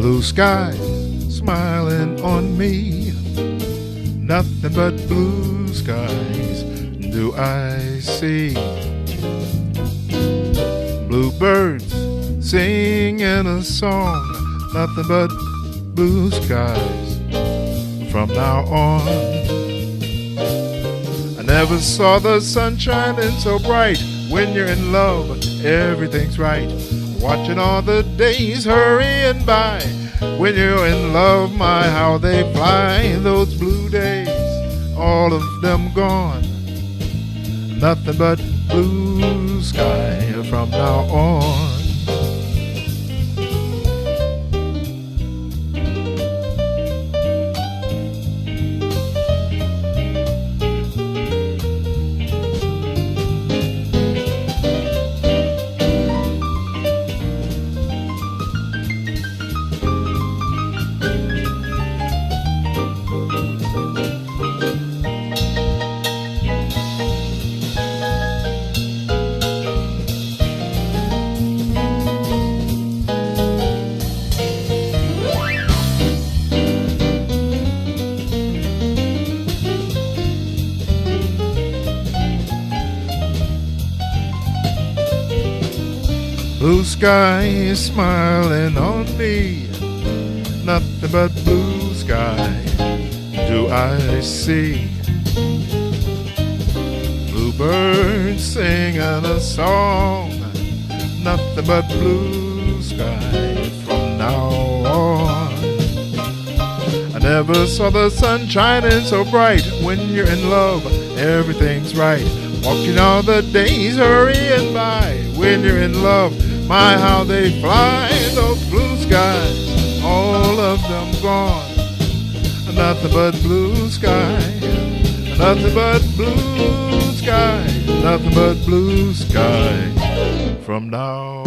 Blue sky smiling on me. Nothing but blue skies do I see. Bluebirds singing a song. Nothing but blue skies from now on. I never saw the sun shining so bright. When you're in love, everything's right. Watching all the days hurrying by. When you're in love, my, how they fly. Those blue days, all of them gone. Nothing but blue sky from now on. Blue sky is smiling on me. Nothing but blue sky do I see. Bluebirds singing a song. Nothing but blue sky from now on. I never saw the sun shining so bright. When you're in love, everything's right. Walking all the days hurrying by. When you're in love, my, how they fly, in those blue skies, all of them gone. Nothing but blue sky, nothing but blue sky, nothing but blue sky from now